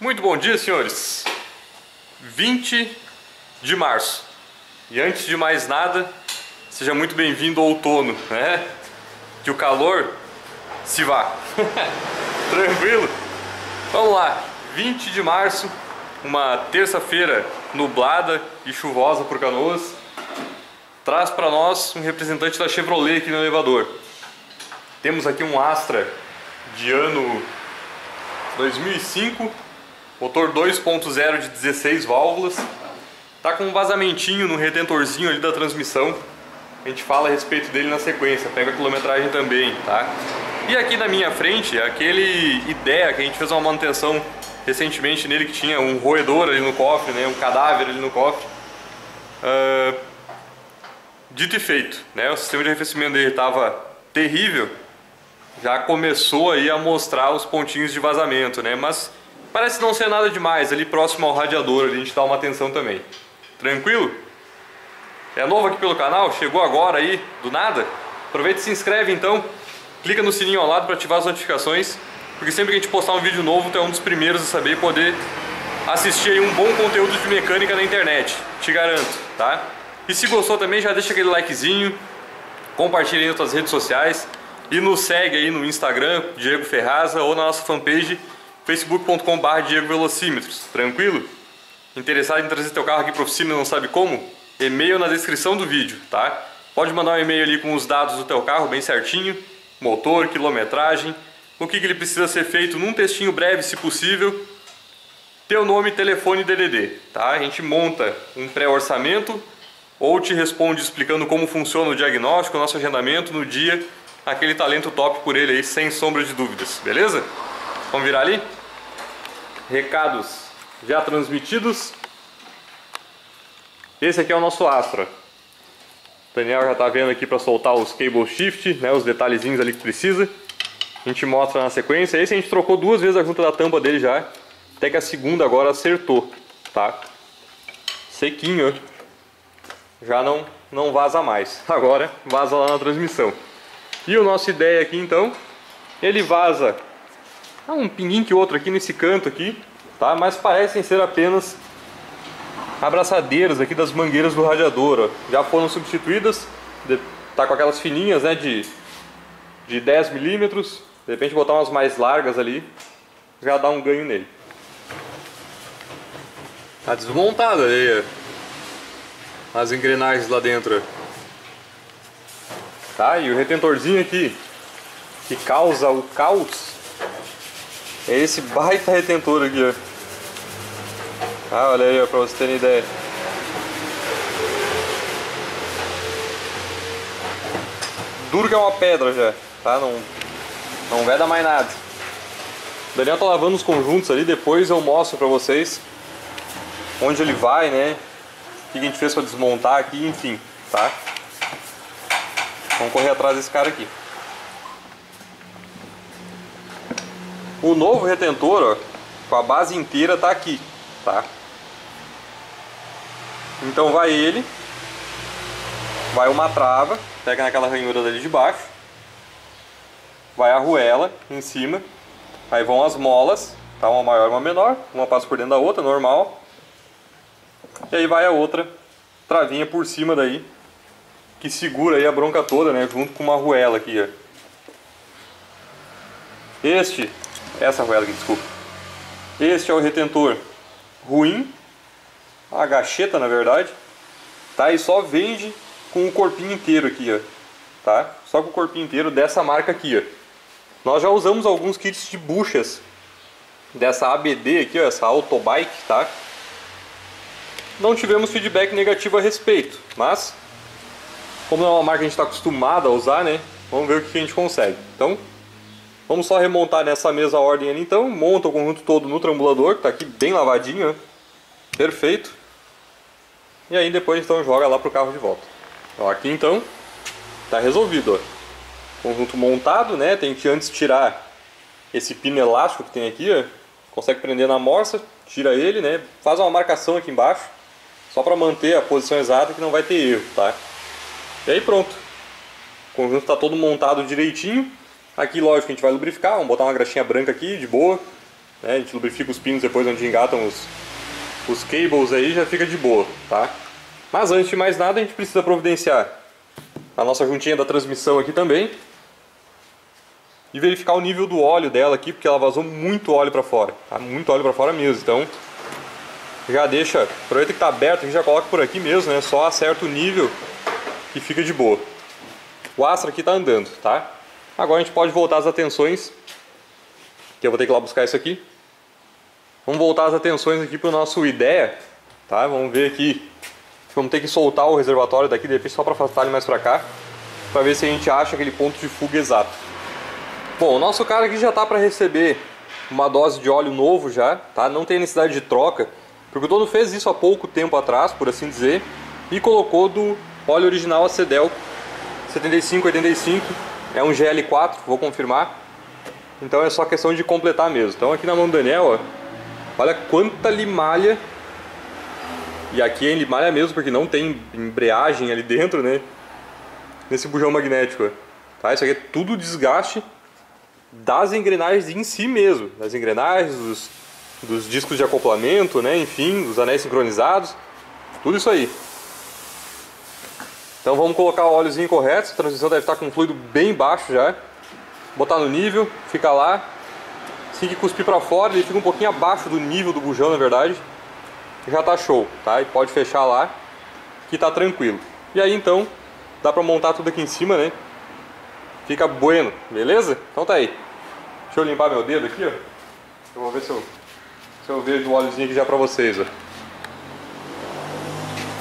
Muito bom dia, senhores. 20 de março. E antes de mais nada, seja muito bem-vindo ao outono, né? Que o calor se vá. Tranquilo? Vamos lá. 20 de março, uma terça-feira nublada e chuvosa por Canoas. Traz para nós um representante da Chevrolet aqui no elevador. Temos aqui um Astra de ano 2005, motor 2.0 de 16 válvulas. Tá com um vazamentinho no retentorzinho ali da transmissão. A gente fala a respeito dele na sequência, pega a quilometragem também, tá? E aqui na minha frente, aquele ideia que a gente fez uma manutenção recentemente nele que tinha um roedor ali no cofre, né, um cadáver ali no cofre. Uh, dito e feito, né, o sistema de arrefecimento dele estava terrível, já começou aí a mostrar os pontinhos de vazamento, né? Mas parece não ser nada demais, ali próximo ao radiador, ali a gente dá uma atenção também. Tranquilo? É novo aqui pelo canal? Chegou agora aí, do nada? Aproveita e se inscreve então, clica no sininho ao lado para ativar as notificações, porque sempre que a gente postar um vídeo novo, tu é um dos primeiros a saber e poder assistir aí um bom conteúdo de mecânica na internet, te garanto, tá? E se gostou também, já deixa aquele likezinho, compartilha aí nas suas redes sociais, e nos segue aí no Instagram, Diego Ferraza, ou na nossa fanpage facebook.com.br Diego Velocímetros. Tranquilo? Interessado em trazer teu carro aqui para oficina e não sabe como? E-mail na descrição do vídeo, tá? Pode mandar um e-mail ali com os dados do teu carro bem certinho, motor, quilometragem, o que, que ele precisa ser feito num textinho breve, se possível, teu nome, telefone e DDD, tá? A gente monta um pré-orçamento ou te responde explicando como funciona o diagnóstico, o nosso agendamento no dia aquele talento top por ele aí, sem sombra de dúvidas, beleza? Vamos virar ali? Recados já transmitidos. Esse aqui é o nosso Astra. O Daniel já está vendo aqui para soltar os cable shift, né, os detalhezinhos ali que precisa. A gente mostra na sequência. Esse a gente trocou duas vezes a junta da tampa dele já. Até que a segunda agora acertou, tá? Sequinho, já não, não vaza mais. Agora vaza lá na transmissão. E o nosso ideia aqui então, ele vaza ah, um pinguim que outro aqui nesse canto aqui, tá? Mas parecem ser apenas abraçadeiras aqui das mangueiras do radiador, ó. Já foram substituídas, de, tá com aquelas fininhas, né, de, de 10 milímetros. De repente botar umas mais largas ali, já dá um ganho nele. Tá desmontado aí, as engrenagens lá dentro. Tá? E o retentorzinho aqui, que causa o caos, é esse baita retentor aqui, ó. Ah, olha aí, ó, pra você terem ideia. Duro que é uma pedra já, tá? Não, não vai dar mais nada. O Daniel tá lavando os conjuntos ali, depois eu mostro pra vocês onde ele vai, né? O que a gente fez pra desmontar aqui, enfim, tá? Vamos correr atrás desse cara aqui. O novo retentor, ó, com a base inteira tá aqui, tá? Então vai ele, vai uma trava, pega naquela ranhura dali de baixo, vai a arruela em cima, aí vão as molas, tá? Uma maior e uma menor, uma passa por dentro da outra, normal. E aí vai a outra travinha por cima daí, que segura aí a bronca toda, né? Junto com uma arruela aqui, ó. Este, essa arruela aqui, desculpa. Este é o retentor ruim, a gacheta na verdade, tá? E só vende com o corpinho inteiro aqui, ó. Tá? Só com o corpinho inteiro dessa marca aqui, ó. Nós já usamos alguns kits de buchas dessa ABD aqui, ó, essa Autobike, tá? Não tivemos feedback negativo a respeito, mas como não é uma marca que a gente está acostumado a usar, né? Vamos ver o que a gente consegue. Então, vamos só remontar nessa mesma ordem ali então. Monta o conjunto todo no trambulador, que está aqui bem lavadinho, Perfeito. E aí depois então joga lá pro carro de volta. Então, aqui então, está resolvido, ó. Conjunto montado, né? Tem que antes tirar esse pino elástico que tem aqui, ó. Consegue prender na morsa, tira ele, né? Faz uma marcação aqui embaixo, só para manter a posição exata que não vai ter erro, tá? E aí pronto. O conjunto está todo montado direitinho. Aqui, lógico, a gente vai lubrificar. Vamos botar uma graxinha branca aqui, de boa. né? A gente lubrifica os pinos depois onde engatam os, os cables aí, já fica de boa, tá? Mas antes de mais nada, a gente precisa providenciar a nossa juntinha da transmissão aqui também. E verificar o nível do óleo dela aqui, porque ela vazou muito óleo para fora, tá? Muito óleo para fora mesmo, então já deixa, aproveita que está aberto e já coloca por aqui mesmo, né? Só acerta o nível e fica de boa. O Astra aqui está andando, tá? Agora a gente pode voltar as atenções, que eu vou ter que ir lá buscar isso aqui. Vamos voltar as atenções aqui para o nosso ideia, tá? Vamos ver aqui, vamos ter que soltar o reservatório daqui, de repente só para afastar ele mais para cá, para ver se a gente acha aquele ponto de fuga exato. Bom, o nosso cara aqui já está para receber uma dose de óleo novo já, tá? Não tem necessidade de troca, porque o dono fez isso há pouco tempo atrás, por assim dizer, e colocou do óleo original a Cedel 7585, é um GL4, vou confirmar. Então é só questão de completar mesmo. Então aqui na mão do Daniel, ó, olha quanta limalha. E aqui é limalha mesmo, porque não tem embreagem ali dentro, né? Nesse bujão magnético. Tá? Isso aqui é tudo desgaste das engrenagens em si mesmo. Das engrenagens, dos dos discos de acoplamento, né? enfim, dos anéis sincronizados, tudo isso aí. Então vamos colocar o óleozinho correto, a transmissão deve estar com fluido bem baixo já. Botar no nível, fica lá. Assim que cuspir para fora, ele fica um pouquinho abaixo do nível do bujão, na verdade. Já tá show, tá? E pode fechar lá, que tá tranquilo. E aí então, dá pra montar tudo aqui em cima, né? Fica bueno, beleza? Então tá aí. Deixa eu limpar meu dedo aqui, ó. Eu vou ver se eu se eu vejo o óleozinho aqui já pra vocês, ó.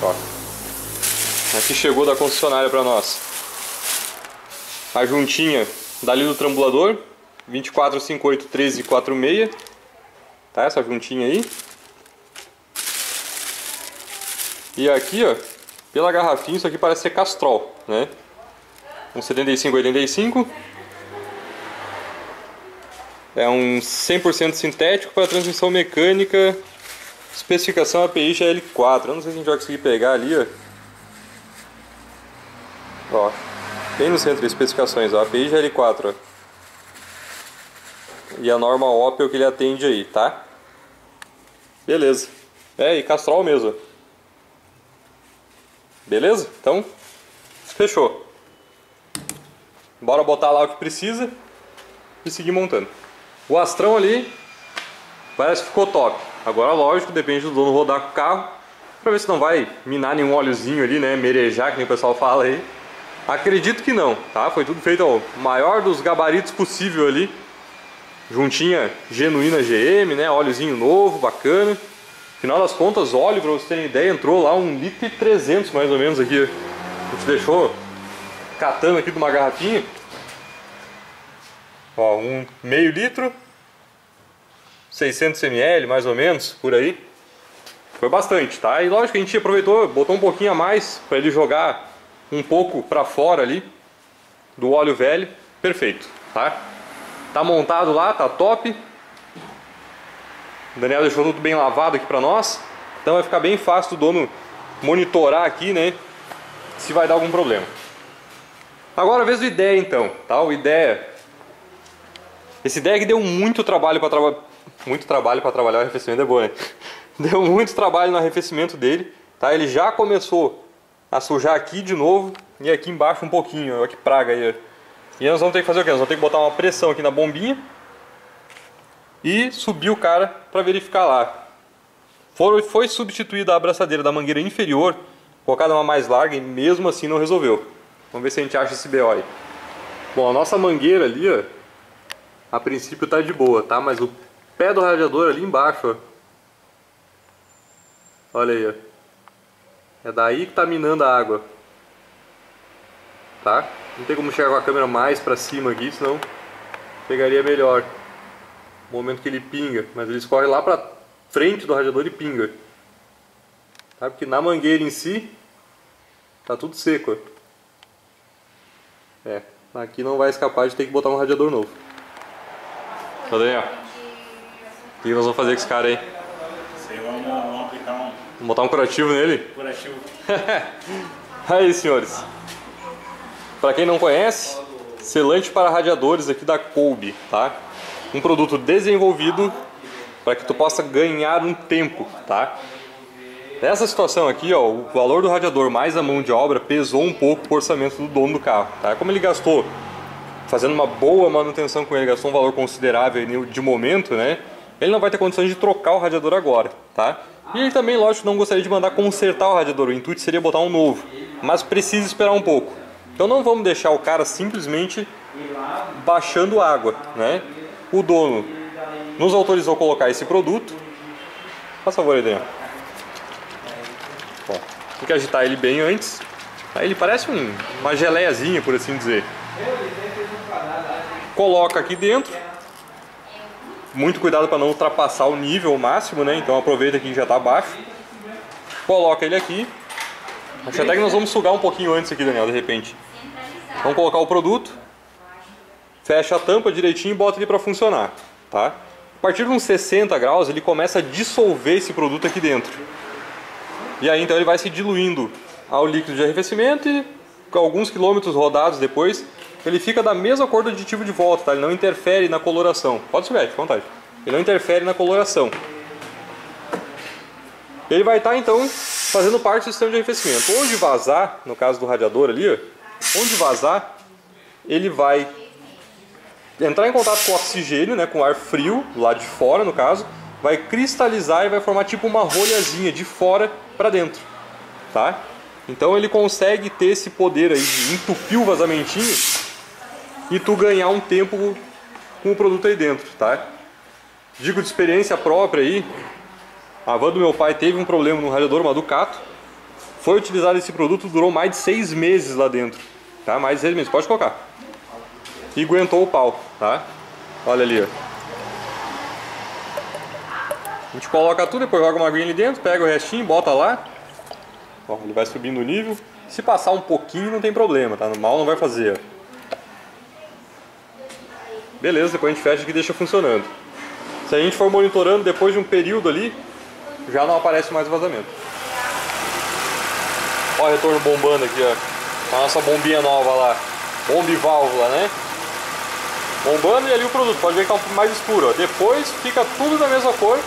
ó. Aqui chegou da concessionária pra nós. A juntinha dali do trambulador, 24581346. Tá, essa juntinha aí. E aqui, ó, pela garrafinha, isso aqui parece ser Castrol, né? Um 7585. É um 100% sintético para transmissão mecânica. Especificação API GL4. Eu não sei se a gente vai conseguir pegar ali, ó. Ó, bem no centro de especificações, ó, API GL4, ó. E a norma Opel que ele atende aí, tá? Beleza. É, e Castrol mesmo. Beleza? Então, fechou. Bora botar lá o que precisa e seguir montando. O Astrão ali parece que ficou top. Agora, lógico, depende do dono rodar com o carro para ver se não vai minar nenhum óleozinho ali, né? Merejar, que nem o pessoal fala aí. Acredito que não, tá? Foi tudo feito ao maior dos gabaritos possível ali. Juntinha genuína GM, né? Óleozinho novo, bacana. Final das contas, óleo, para vocês terem ideia, entrou lá um litro e 300 mais ou menos aqui. A gente deixou catando aqui de uma garrafinha. Ó, um meio litro, 600 ml mais ou menos, por aí. Foi bastante, tá? E lógico que a gente aproveitou, botou um pouquinho a mais para ele jogar um pouco para fora ali do óleo velho. Perfeito, tá? Tá montado lá, tá top. O Daniel deixou tudo bem lavado aqui para nós. Então vai ficar bem fácil do dono monitorar aqui, né? Se vai dar algum problema. Agora vez do ideia então, tá? O ideia esse deck deu muito trabalho para trabalhar. Muito trabalho para trabalhar o arrefecimento é bom, né? Deu muito trabalho no arrefecimento dele, tá? Ele já começou a sujar aqui de novo e aqui embaixo um pouquinho, olha que praga aí. E nós vamos ter que fazer o quê? Nós vamos ter que botar uma pressão aqui na bombinha e subir o cara para verificar lá. Foi, foi substituída a abraçadeira da mangueira inferior, colocada uma mais larga e mesmo assim não resolveu. Vamos ver se a gente acha esse BO aí. Bom, a nossa mangueira ali, ó, a princípio tá de boa, tá? Mas o pé do radiador ali embaixo, ó. Olha aí, ó. É daí que tá minando a água. Tá? Não tem como chegar com a câmera mais pra cima aqui, senão pegaria melhor. O momento que ele pinga. Mas ele escorre lá pra frente do radiador e pinga. Tá? Porque na mangueira em si, tá tudo seco. É, aqui não vai escapar de ter que botar um radiador novo. Daniel, o que nós vamos fazer com esse cara aí? Sei, vamos, vamos aplicar um... Vamos botar um curativo nele? Curativo. aí, senhores. Para quem não conhece, selante para radiadores aqui da Colby, tá? Um produto desenvolvido para que tu possa ganhar um tempo, tá? Nessa situação aqui, ó, o valor do radiador mais a mão de obra pesou um pouco o orçamento do dono do carro, tá? Como ele gastou fazendo uma boa manutenção com ele, gastou um valor considerável de momento, né? Ele não vai ter condições de trocar o radiador agora, tá? E ele também, lógico, não gostaria de mandar consertar o radiador, o intuito seria botar um novo, mas precisa esperar um pouco. Então não vamos deixar o cara simplesmente baixando água, né? O dono nos autorizou colocar esse produto. Faz favor dentro. Ó, tem que agitar ele bem antes. Aí ele parece um, uma geleiazinha, por assim dizer. Coloca aqui dentro. Muito cuidado para não ultrapassar o nível máximo, né? Então aproveita que já está baixo. Coloca ele aqui. Acho até que nós vamos sugar um pouquinho antes aqui, Daniel, de repente. Vamos colocar o produto. Fecha a tampa direitinho e bota ele para funcionar, tá? A partir de uns 60 graus ele começa a dissolver esse produto aqui dentro. E aí então ele vai se diluindo ao líquido de arrefecimento e alguns quilômetros rodados depois ele fica da mesma cor do aditivo de volta, tá? Ele não interfere na coloração. Pode subir, fica à vontade. Ele não interfere na coloração. Ele vai estar então fazendo parte do sistema de arrefecimento. Onde vazar, no caso do radiador ali, onde vazar, ele vai entrar em contato com o oxigênio, né, com ar frio, lá de fora no caso, vai cristalizar e vai formar tipo uma rolhazinha de fora para dentro, tá? Então ele consegue ter esse poder aí de entupir o vazamentinho e tu ganhar um tempo com o produto aí dentro, tá? Digo de experiência própria aí, a van do meu pai teve um problema no radiador, uma Ducato, foi utilizado esse produto, durou mais de seis meses lá dentro, tá? Mais de seis meses, pode colocar. E aguentou o pau, tá? Olha ali, ó. A gente coloca tudo, depois joga uma aguinha ali dentro, pega o restinho, bota lá. Ó, ele vai subindo o nível. Se passar um pouquinho não tem problema, tá? Mal não vai fazer, ó. Beleza, depois a gente fecha aqui e deixa funcionando. Se a gente for monitorando depois de um período ali, já não aparece mais vazamento. Ó o retorno bombando aqui, ó. A nossa bombinha nova lá. Bomba e válvula, né? Bombando e ali o produto. Pode ver que tá mais escuro, ó. Depois fica tudo da mesma cor,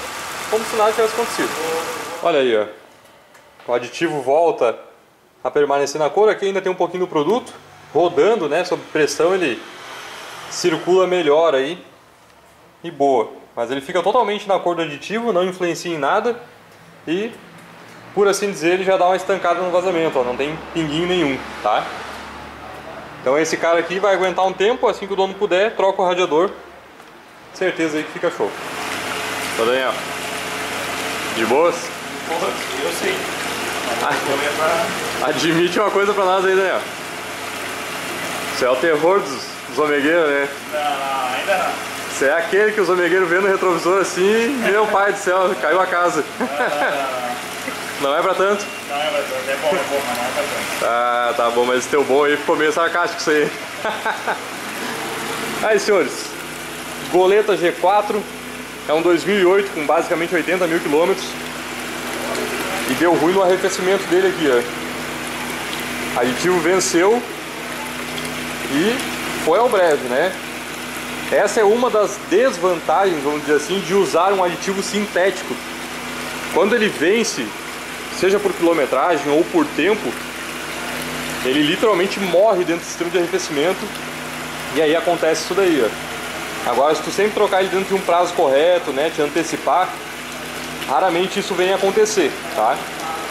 como se nada tivesse acontecido. Olha aí, ó. O aditivo volta a permanecer na cor. Aqui ainda tem um pouquinho do produto. Rodando, né? Sob pressão ele circula melhor aí e boa. Mas ele fica totalmente na cor do aditivo, não influencia em nada e, por assim dizer, ele já dá uma estancada no vazamento, ó, não tem pinguinho nenhum, tá? Então esse cara aqui vai aguentar um tempo, assim que o dono puder, troca o radiador, certeza aí que fica show. Tá Daniel? De boas? Porra, eu sei. Admite uma coisa pra nós aí, Daniel. Você é o terror dos, dos omegueiros, né? Não, não, ainda não. Você é aquele que os omegueiros vê no retrovisor assim, meu pai do céu, caiu a casa. Não, não, não. Não é pra tanto? Não, é pra tanto. É bom, é bom, mas não é pra tanto. Ah, tá bom, mas esse teu bom aí ficou meio sarcástico isso aí. aí, senhores, Goleta G4 é um 2008 com basicamente 80 mil quilômetros e deu ruim no arrefecimento dele aqui, ó. Aditivo venceu e foi ao breve, né? Essa é uma das desvantagens, vamos dizer assim, de usar um aditivo sintético. Quando ele vence, seja por quilometragem ou por tempo, ele literalmente morre dentro do sistema de arrefecimento e aí acontece isso daí, ó. Agora, se tu sempre trocar ele dentro de um prazo correto, né, te antecipar, raramente isso vem acontecer, tá?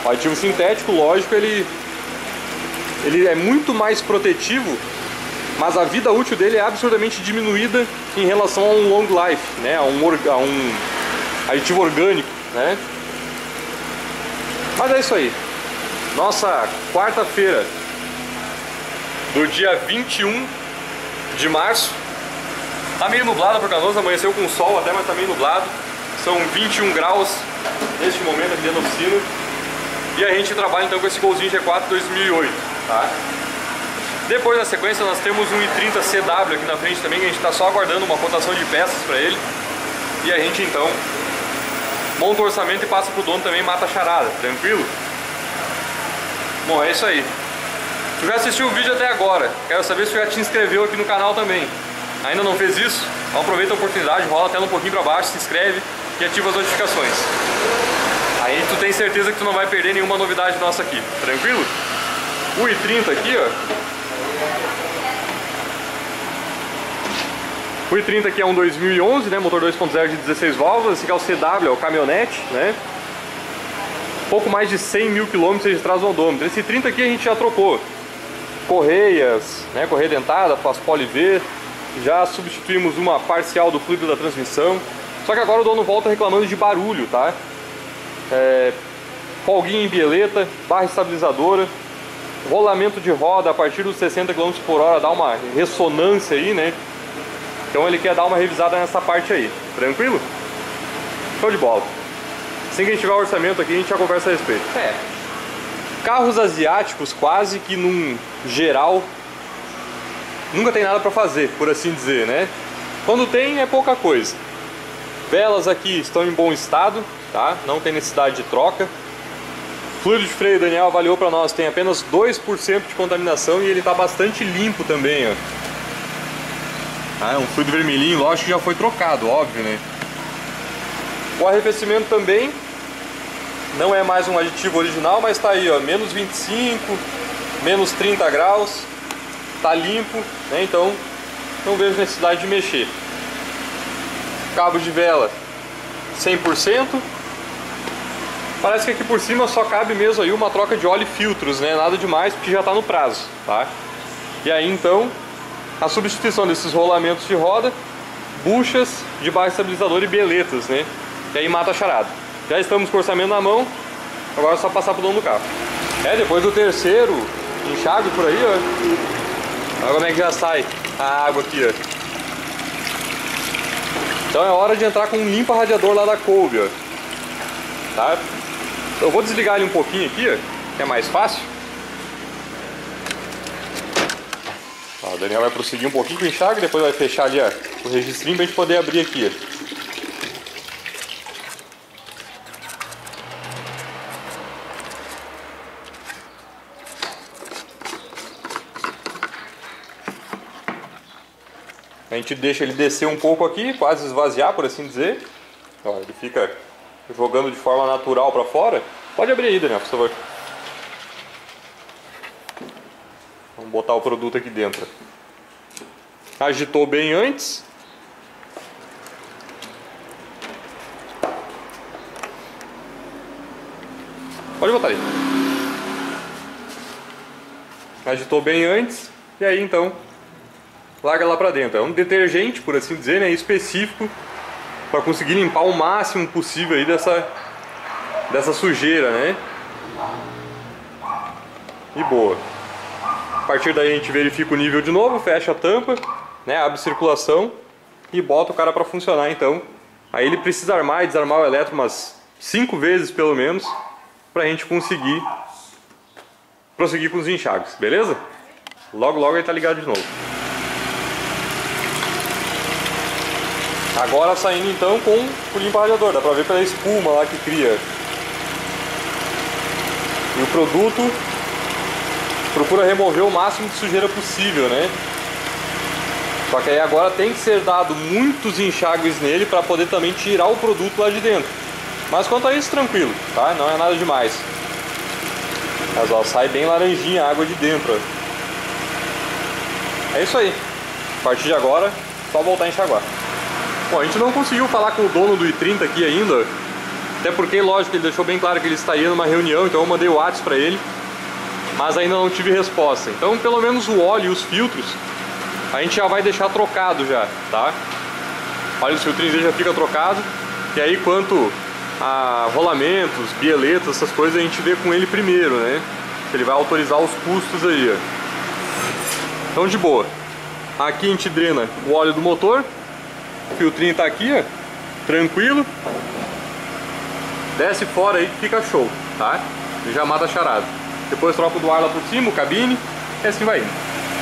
O aditivo sintético, lógico, ele, ele é muito mais protetivo, mas a vida útil dele é absurdamente diminuída em relação a um long life, né, a um, a um aditivo orgânico, né? Mas é isso aí. Nossa quarta-feira do dia 21 de março. Tá meio nublado por Canoas, amanheceu com sol até, mas tá meio nublado. São 21 graus neste momento aqui da oficina. E a gente trabalha então com esse Golzinho G4 2008, tá? Depois na sequência nós temos um i30 CW aqui na frente também, que a gente está só aguardando uma cotação de peças para ele. E a gente então monta o orçamento e passa pro dono também, mata a charada, tranquilo? Bom, é isso aí. Tu já assistiu o vídeo até agora, quero saber se já te inscreveu aqui no canal também. Ainda não fez isso? Então aproveita a oportunidade, rola a tela um pouquinho para baixo, se inscreve, e ativa as notificações. Aí tu tem certeza que tu não vai perder nenhuma novidade nossa aqui, tranquilo? O i30 aqui, ó. O i30 aqui é um 2011, né? Motor 2.0 de 16 válvulas. Esse aqui é o CW, é o caminhonete, né? Pouco mais de 100 mil quilômetros registrados no odômetro. Esse 30 aqui a gente já trocou. Correias, né? Correia dentada, faz poliver. Já substituímos uma parcial do fluido da transmissão. Só que agora o dono volta reclamando de barulho, tá? É, folguinha em bieleta, barra estabilizadora, rolamento de roda a partir dos 60 km por hora dá uma ressonância aí, né? Então ele quer dar uma revisada nessa parte aí. Tranquilo? Show de bola. Assim que a gente tiver o orçamento aqui, a gente já conversa a respeito. É. Carros asiáticos, quase que num geral, nunca tem nada para fazer, por assim dizer, né? Quando tem, é pouca coisa. Velas aqui estão em bom estado, tá? Não tem necessidade de troca. Fluido de freio, Daniel avaliou para nós, tem apenas 2% de contaminação e ele está bastante limpo também, ó. Ah, um fluido vermelhinho, lógico que já foi trocado, óbvio, né? O arrefecimento também não é mais um aditivo original, mas está aí, ó, menos 25, menos 30 graus, tá limpo, né? Então não vejo necessidade de mexer. Cabo de vela 100%. Parece que aqui por cima só cabe mesmo aí uma troca de óleo e filtros, né? Nada demais, porque já está no prazo, tá? E aí então a substituição desses rolamentos de roda, buchas de baixo estabilizador e beletas, né? E aí mata a charada. Já estamos com o orçamento na mão, agora é só passar pro dono do carro. É, depois do terceiro enxágue por aí, ó. Olha como é que já sai a água aqui, ó. Então é hora de entrar com um limpa radiador lá da Kobe, ó. Tá? Eu vou desligar ele um pouquinho aqui, ó, que é mais fácil. o Daniel vai prosseguir um pouquinho com o enxágue, depois vai fechar ali ó, o registrinho pra gente poder abrir aqui. Ó. A gente deixa ele descer um pouco aqui, quase esvaziar, por assim dizer. Ó, ele fica jogando de forma natural para fora. Pode abrir aí, Daniel, por favor. Vamos botar o produto aqui dentro. Agitou bem antes. Pode botar aí. Agitou bem antes. E aí então, larga lá pra dentro. É um detergente, por assim dizer, né, específico para conseguir limpar o máximo possível aí dessa, dessa sujeira, né? E boa. A partir daí a gente verifica o nível de novo, fecha a tampa, né, abre circulação e bota o cara para funcionar então. Aí ele precisa armar e desarmar o eletro umas 5 vezes pelo menos para a gente conseguir prosseguir com os enxagues, beleza? Logo logo ele tá ligado de novo. Agora saindo então com o limpa radiador, dá pra ver pela espuma lá que cria. E o produto procura remover o máximo de sujeira possível, né? Só que aí agora tem que ser dado muitos enxágues nele para poder também tirar o produto lá de dentro. Mas quanto a isso, tranquilo, tá? Não é nada demais. Mas ó, sai bem laranjinha a água de dentro. Ó. É isso aí. A partir de agora, só voltar a enxaguar. Bom, a gente não conseguiu falar com o dono do i30 aqui ainda. Até porque, lógico, ele deixou bem claro que ele estaria numa reunião, então eu mandei o WhatsApp para ele mas ainda não tive resposta. Então, pelo menos o óleo e os filtros, a gente já vai deixar trocado já, tá? Óleo os filtrinhos já fica trocado. E aí, quanto a rolamentos, bieletas, essas coisas, a gente vê com ele primeiro, né? Ele vai autorizar os custos aí, ó. Então, de boa. Aqui a gente drena o óleo do motor. O filtrinho tá aqui, ó. Tranquilo. Desce fora aí que fica show, tá? E já mata a charada. Depois troca do ar lá por cima, o cabine, e assim vai indo.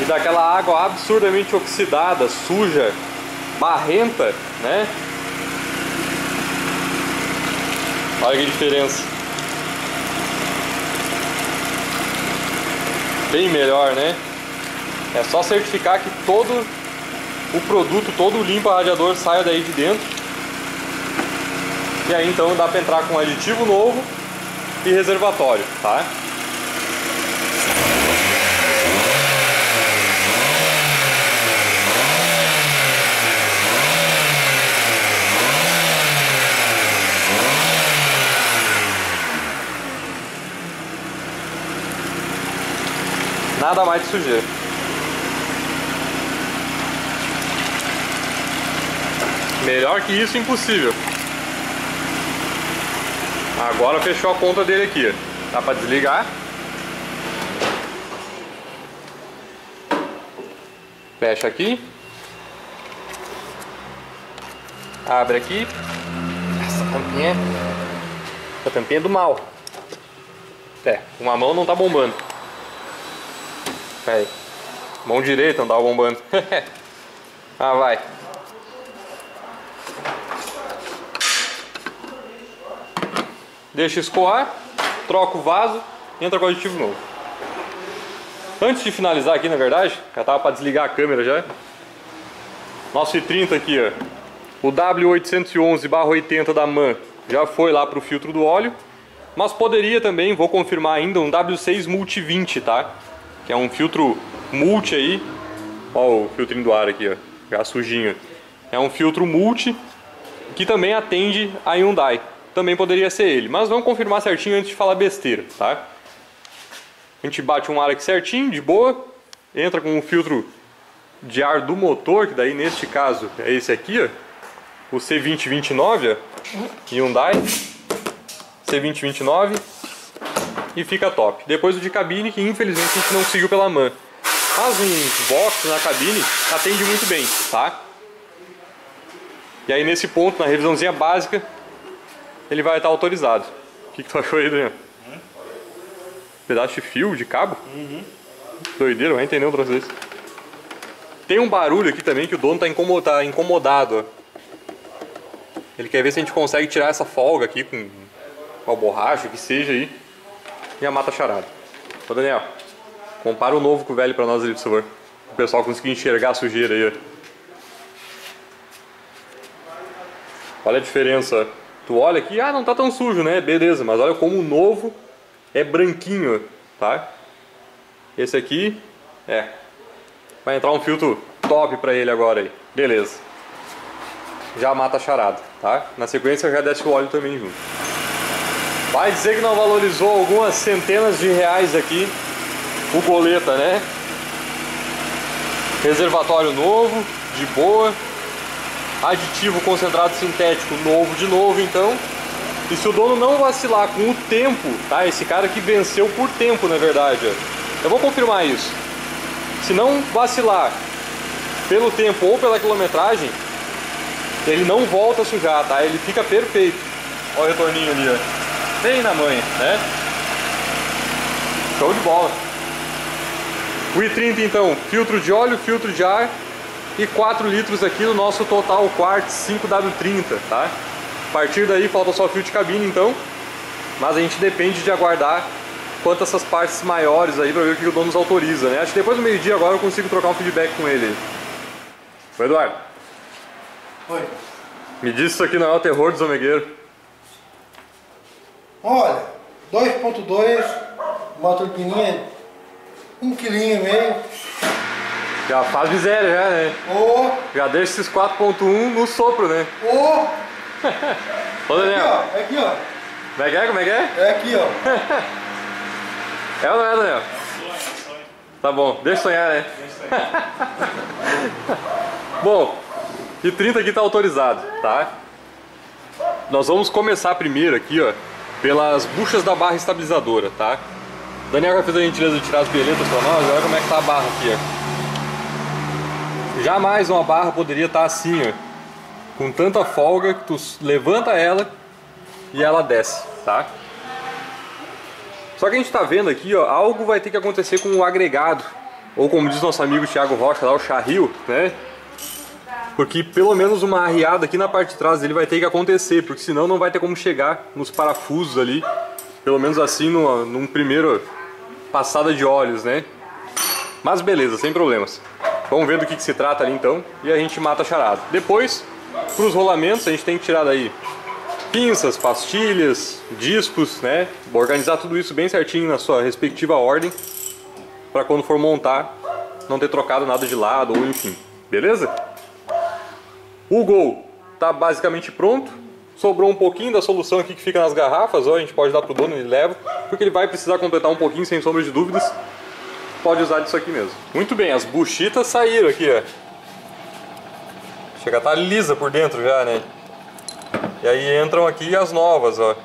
E daquela água absurdamente oxidada, suja, marrenta, né? Olha que diferença. Bem melhor, né? É só certificar que todo o produto, todo limpa radiador saia daí de dentro. E aí então dá para entrar com aditivo novo e reservatório, tá? Nada mais de sujeira. Melhor que isso, impossível. Agora fechou a ponta dele aqui. Dá pra desligar. Fecha aqui. Abre aqui. Essa tampinha. Essa tampinha é do mal. É, uma mão não tá bombando. Aí. Mão direita não tava bombando. ah, vai. Deixa escoar, troca o vaso, entra com o aditivo novo. Antes de finalizar aqui, na verdade, já tava para desligar a câmera já. Nosso i30 aqui, ó. O W811/80 da MAN já foi lá para o filtro do óleo. Mas poderia também, vou confirmar ainda, um W6 Multi 20, tá? Que é um filtro multi aí. Ó o filtrinho do ar aqui, ó. Já sujinho. É um filtro multi que também atende a Hyundai. Também poderia ser ele. Mas vamos confirmar certinho antes de falar besteira, tá? A gente bate um ar aqui certinho, de boa. Entra com o filtro de ar do motor, que daí neste caso é esse aqui, ó. O C2029, ó. Hyundai. C2029 e fica top. Depois o de cabine, que infelizmente a gente não conseguiu pela MAN. Mas um box na cabine atende muito bem, tá? E aí nesse ponto, na revisãozinha básica, ele vai estar autorizado. O que, que tu achou aí, Daniel? Hum? Pedaço de fio, de cabo? Uhum. Doideira, vai entender outra vez. Tem um barulho aqui também que o dono está incomodado, tá incomodado. Ele quer ver se a gente consegue tirar essa folga aqui com, com a borracha, que seja aí. E a mata charada. Ô Daniel, compara o novo com o velho pra nós ali, por favor. O pessoal conseguir enxergar a sujeira aí. Olha a diferença. Tu olha aqui, ah, não tá tão sujo, né? Beleza, mas olha como o novo é branquinho, tá? Esse aqui, é. Vai entrar um filtro top pra ele agora aí. Beleza. Já mata a charada, tá? Na sequência já desce o óleo também junto. Vai dizer que não valorizou algumas centenas de reais aqui o goleta, né? Reservatório novo, de boa. Aditivo concentrado sintético novo de novo, então. E se o dono não vacilar com o tempo, tá? Esse cara que venceu por tempo, na verdade. Ó. Eu vou confirmar isso. Se não vacilar pelo tempo ou pela quilometragem, ele não volta a sujar, tá? Ele fica perfeito. Olha o retorninho ali, ó bem na manha, né? Show de bola. O i30 então, filtro de óleo, filtro de ar e 4 litros aqui no nosso Total Quartz 5W30, tá? A partir daí falta só o fio de cabine então, mas a gente depende de aguardar quanto essas partes maiores aí para ver o que o dono nos autoriza, né? Acho que depois do meio dia agora eu consigo trocar um feedback com ele. Oi, Eduardo. Oi. Me diz isso aqui não é o terror dos omegueiros. Olha, 2.2, uma turbininha, um quilinho e meio. Já faz miséria já, né? Oh. Já deixa esses 4.1 no sopro, né? Oh. Ô Daniel. Aqui, ó. É aqui, ó. Como é que é? Como é que é? É aqui, ó. é ou não é, Daniel? É sonho, é sonho. Tá bom, deixa sonhar, né? Deixa sonhar. bom, e 30 aqui tá autorizado, tá? Nós vamos começar primeiro aqui, ó, pelas buchas da barra estabilizadora, tá? O Daniel já fez a gentileza de tirar as pieletas para nós, olha como é que tá a barra aqui, ó. Jamais uma barra poderia estar assim, ó, com tanta folga que tu levanta ela e ela desce, tá? Só que a gente tá vendo aqui, ó, algo vai ter que acontecer com o agregado, ou como diz nosso amigo Thiago Rocha lá, o charril, né? Porque pelo menos uma arriada aqui na parte de trás dele vai ter que acontecer, porque senão não vai ter como chegar nos parafusos ali, pelo menos assim no, num primeiro passada de óleos, né? Mas beleza, sem problemas. Vamos ver do que, que se trata ali então e a gente mata a charada. Depois, para os rolamentos, a gente tem que tirar daí pinças, pastilhas, discos, né? Vou organizar tudo isso bem certinho na sua respectiva ordem para quando for montar não ter trocado nada de lado ou enfim, beleza? O Gol tá basicamente pronto. Sobrou um pouquinho da solução aqui que fica nas garrafas, ó, a gente pode dar pro dono, ele leva, porque ele vai precisar completar um pouquinho sem sombra de dúvidas. Pode usar disso aqui mesmo. Muito bem, as buchitas saíram aqui, ó. Chega a estar tá lisa por dentro já, né? E aí entram aqui as novas, ó.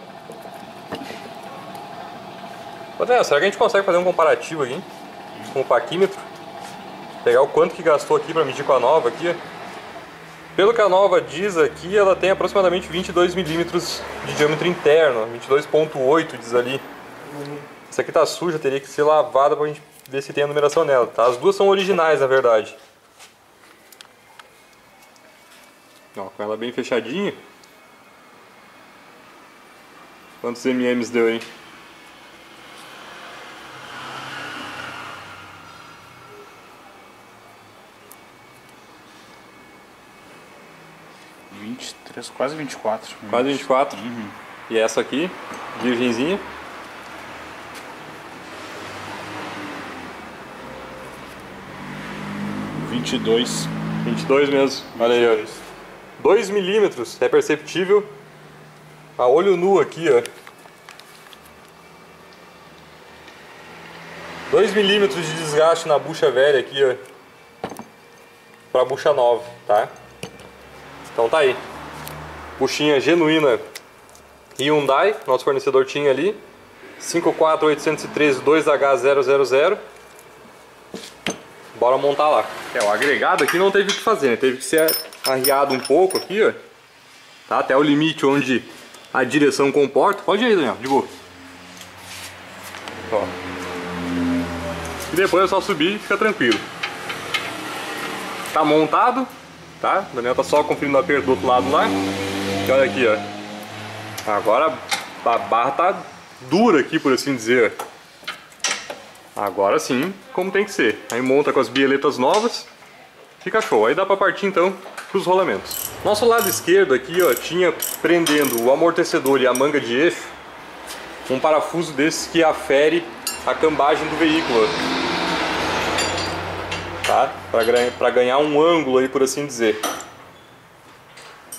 Será que a gente consegue fazer um comparativo aqui? Com o paquímetro? Pegar o quanto que gastou aqui para medir com a nova aqui. Pelo que a nova diz aqui, ela tem aproximadamente 22 milímetros de diâmetro interno, 22.8 diz ali. Essa aqui tá suja, teria que ser lavada pra gente ver se tem a numeração nela, tá? As duas são originais, na verdade. Ó, com ela bem fechadinha. Quantos mm's deu aí? 23, quase 24. Quase 24. Uhum. E essa aqui, virgenzinha. Vinte e dois. 22 mesmo. Olha aí, ó. 2 milímetros, é perceptível. A olho nu aqui, ó. 2 milímetros de desgaste na bucha velha aqui, ó. Pra bucha nova, tá? Então tá aí. Buchinha genuína Hyundai, nosso fornecedor tinha ali. 54813 2H000. Bora montar lá. É, o agregado aqui não teve o que fazer, né? Teve que ser arriado um pouco aqui, ó. Tá? Até o limite onde a direção comporta. Pode ir Daniel, de boa. Ó. E depois é só subir e fica tranquilo. Tá montado, tá? O Daniel tá só conferindo o aperto do outro lado lá. E olha aqui, ó. Agora a barra tá dura aqui, por assim dizer. Agora sim, como tem que ser. Aí monta com as bieletas novas, fica show. Aí dá pra partir então pros rolamentos. Nosso lado esquerdo aqui, ó, tinha prendendo o amortecedor e a manga de eixo um parafuso desses que afere a cambagem do veículo tá? Para ganhar um ângulo aí, por assim dizer.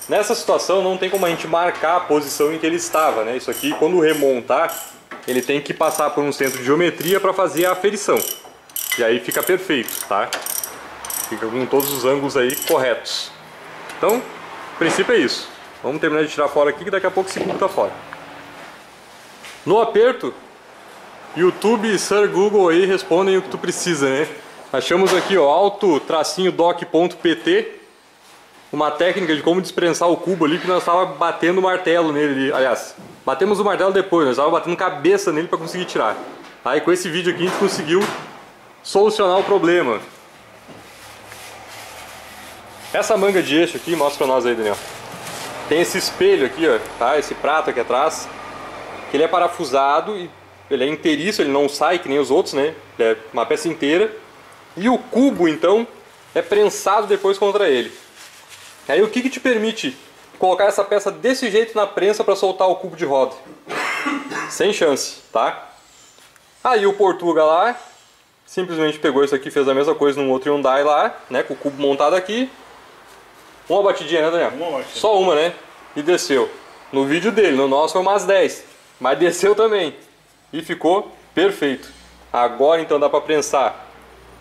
Nessa situação não tem como a gente marcar a posição em que ele estava, né? Isso aqui, quando remontar, ele tem que passar por um centro de geometria para fazer a aferição. E aí fica perfeito, tá? Fica com todos os ângulos aí corretos. Então, o princípio é isso. Vamos terminar de tirar fora aqui que daqui a pouco esse cubo tá fora. No aperto, YouTube e Sir Google aí respondem o que tu precisa, né? Achamos aqui, ó, alto tracinho doc.pt uma técnica de como desprensar o cubo ali que nós estava batendo o martelo nele. Aliás, batemos o martelo depois, nós estava batendo cabeça nele para conseguir tirar. Aí com esse vídeo aqui a gente conseguiu solucionar o problema. Essa manga de eixo aqui, mostra para nós aí, Daniel. Tem esse espelho aqui, ó, tá? Esse prato aqui atrás, que ele é parafusado e ele é inteiriço, ele não sai que nem os outros, né? Ele é uma peça inteira. E o cubo, então, é prensado depois contra ele. Aí o que, que te permite colocar essa peça desse jeito na prensa para soltar o cubo de roda? Sem chance, tá? Aí o Portuga lá simplesmente pegou isso aqui, fez a mesma coisa num outro Hyundai lá, né, com o cubo montado aqui. Uma batidinha, né, Daniel? Uma batidinha. Só uma, né? E desceu. No vídeo dele, no nosso foi umas 10. Mas desceu também. E ficou perfeito. Agora então dá para prensar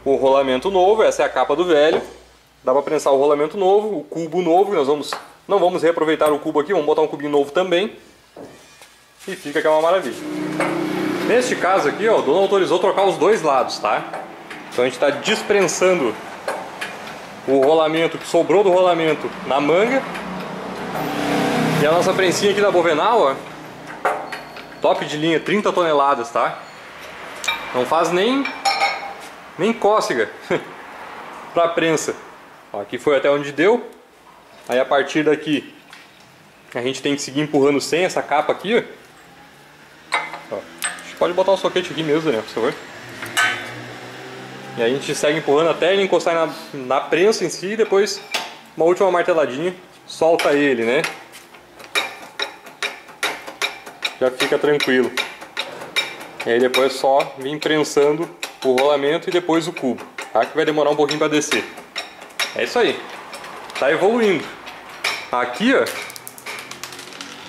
o rolamento novo, essa é a capa do velho. Dá para prensar o rolamento novo, o cubo novo, nós vamos não vamos reaproveitar o cubo aqui, vamos botar um cubinho novo também. E fica que é uma maravilha. Neste caso aqui, ó, o dono autorizou trocar os dois lados, tá? Então a gente está desprensando o rolamento que sobrou do rolamento na manga. E a nossa prensinha aqui da Bovenal, ó, top de linha, 30 toneladas, tá? Não faz nem nem cócega para a prensa. Aqui foi até onde deu. Aí a partir daqui a gente tem que seguir empurrando sem essa capa aqui. Ó. Pode botar um soquete aqui mesmo, né, por favor. E a gente segue empurrando até ele encostar na, na prensa em si e depois uma última marteladinha, solta ele, né? já fica tranquilo. E aí depois é só vir prensando o rolamento e depois o cubo, tá? Que vai demorar um pouquinho para descer. É isso aí. Tá evoluindo. Aqui, ó,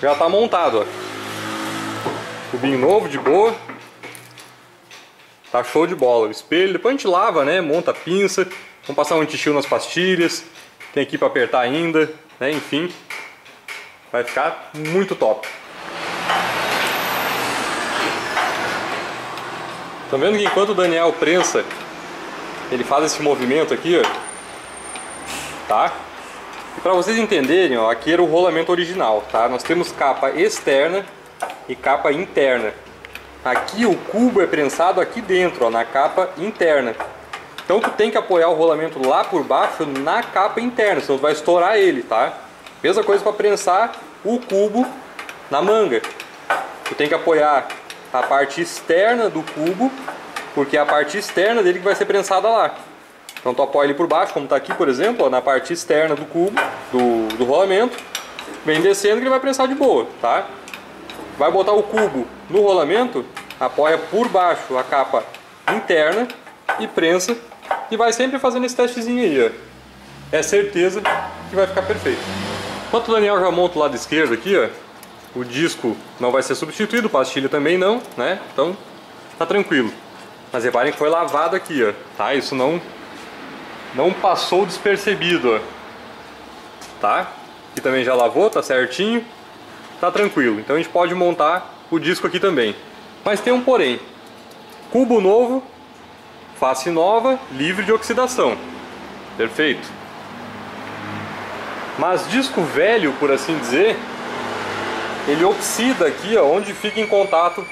já tá montado, ó. Cubinho novo, de boa. Tá show de bola. O espelho, depois a gente lava, né? Monta a pinça. Vamos passar um anti nas pastilhas. Tem aqui para apertar ainda, né? Enfim, vai ficar muito top. Estão vendo que enquanto o Daniel prensa, ele faz esse movimento aqui, ó, tá? E para vocês entenderem, ó, aqui era o rolamento original, tá? Nós temos capa externa e capa interna. Aqui o cubo é prensado aqui dentro, ó, na capa interna. Então tu tem que apoiar o rolamento lá por baixo na capa interna, senão tu vai estourar ele, tá? Mesma coisa para prensar o cubo na manga. Tu tem que apoiar a parte externa do cubo, porque é a parte externa dele que vai ser prensada lá. Então tu apoia ele por baixo, como está aqui, por exemplo, ó, na parte externa do cubo, do, do rolamento. Vem descendo que ele vai prensar de boa, tá? Vai botar o cubo no rolamento, apoia por baixo a capa interna e prensa e vai sempre fazendo esse testezinho aí, ó. É certeza que vai ficar perfeito. Enquanto o Daniel já monta o lado esquerdo aqui, ó, o disco não vai ser substituído, pastilha também não, né? Então tá tranquilo. Mas reparem que foi lavado aqui, ó, tá? Isso não não passou despercebido. Tá? Aqui também já lavou, tá certinho. Tá tranquilo. Então a gente pode montar o disco aqui também. Mas tem um porém. Cubo novo, face nova, livre de oxidação. Perfeito. Mas disco velho, por assim dizer, ele oxida aqui, ó, onde fica em contato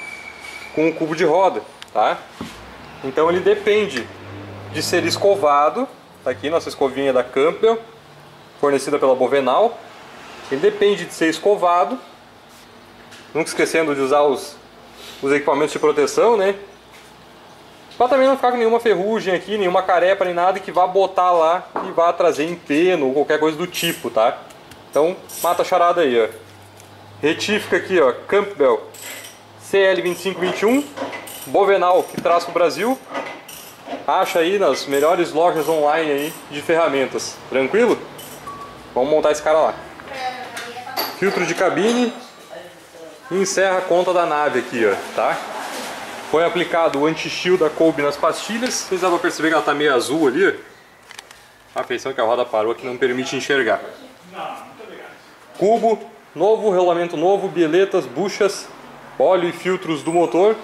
com o cubo de roda, tá? Então ele depende de ser escovado, tá aqui nossa escovinha da Campbell, fornecida pela Bovenal. Ele depende de ser escovado, nunca esquecendo de usar os, os equipamentos de proteção, né? Para também não ficar com nenhuma ferrugem aqui, nenhuma carepa, nem nada que vá botar lá e vá trazer empeno ou qualquer coisa do tipo, tá? Então, mata a charada aí, ó. Retífica aqui, ó, Campbell CL2521, Bovenal, que traz para o Brasil. Acha aí nas melhores lojas online aí de ferramentas. Tranquilo? Vamos montar esse cara lá. Filtro de cabine. Encerra a conta da nave aqui, ó, tá? Foi aplicado o anti-shield da Kobe nas pastilhas. Vocês dá para perceber que ela está meio azul ali. A feição que a roda parou aqui não permite enxergar. Cubo, novo, rolamento novo, bieletas, buchas, óleo e filtros do motor,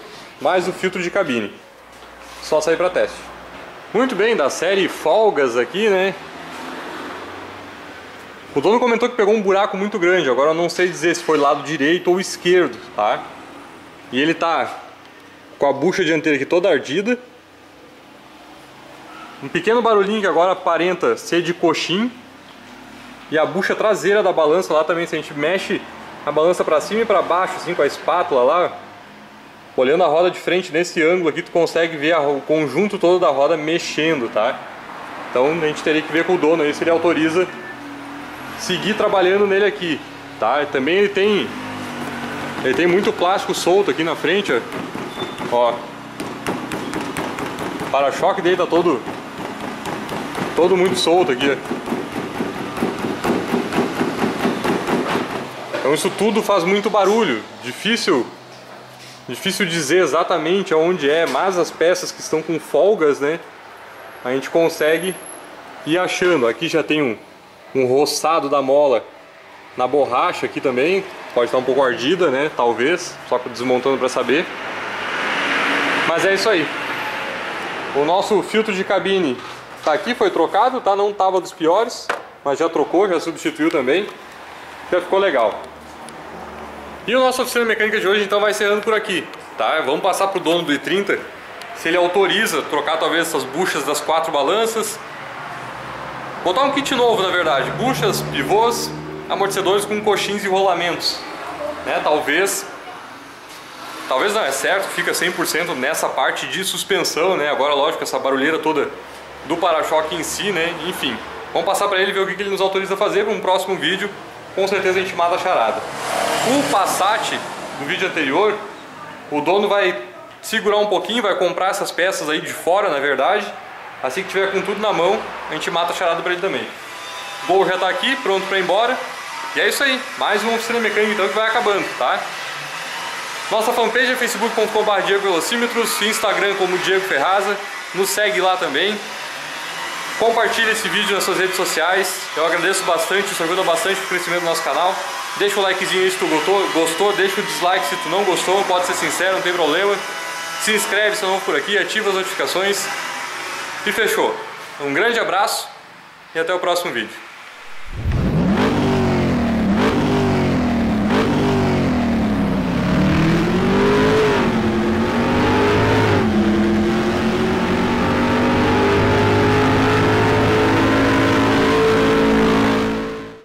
mais o filtro de cabine. Só sair para teste. Muito bem, da série Folgas aqui, né? O dono comentou que pegou um buraco muito grande, agora eu não sei dizer se foi lado direito ou esquerdo, tá? E ele tá com a bucha dianteira aqui toda ardida. Um pequeno barulhinho que agora aparenta ser de coxim. E a bucha traseira da balança lá também, se a gente mexe a balança para cima e para baixo, assim, com a espátula lá, olhando a roda de frente nesse ângulo aqui, tu consegue ver o conjunto todo da roda mexendo, tá? Então a gente teria que ver com o dono aí se ele autoriza seguir trabalhando nele aqui, tá? Também ele tem ele tem muito plástico solto aqui na frente, ó. O para-choque dele tá todo todo muito solto aqui. Então isso tudo faz muito barulho. Difícil difícil dizer exatamente aonde é, mas as peças que estão com folgas, né, a gente consegue ir achando. Aqui já tem um, um roçado da mola na borracha aqui também, pode estar um pouco ardida, né, talvez, só desmontando para saber. Mas é isso aí. O nosso filtro de cabine tá aqui, foi trocado, tá? Não tava dos piores, mas já trocou, já substituiu também. Já ficou legal. E o nosso oficina mecânica de hoje então vai encerrando por aqui, tá? Vamos passar pro dono do i30, se ele autoriza trocar talvez essas buchas das quatro balanças. Botar um kit novo, na verdade, buchas, pivôs, amortecedores com coxins e rolamentos. Né? Talvez Talvez não é certo, fica 100% nessa parte de suspensão, né? Agora, lógico, essa barulheira toda do para-choque em si, né? Enfim, vamos passar para ele ver o que ele nos autoriza a fazer para um próximo vídeo. Com certeza a gente mata a charada. O Passat no vídeo anterior, o dono vai segurar um pouquinho, vai comprar essas peças aí de fora, na verdade. Assim que tiver com tudo na mão, a gente mata a charada para ele também. O gol já está aqui, pronto para ir embora. E é isso aí, mais uma oficina mecânica então que vai acabando, tá? Nossa fanpage é facebook.com.br Diego Velocímetros, Instagram como Diego Ferraza, nos segue lá também. Compartilhe esse vídeo nas suas redes sociais, eu agradeço bastante, isso ajuda bastante o crescimento do nosso canal. Deixa o likezinho aí se tu gostou, gostou, deixa o dislike se tu não gostou, pode ser sincero, não tem problema. Se inscreve se não por aqui, ativa as notificações e fechou. Um grande abraço e até o próximo vídeo.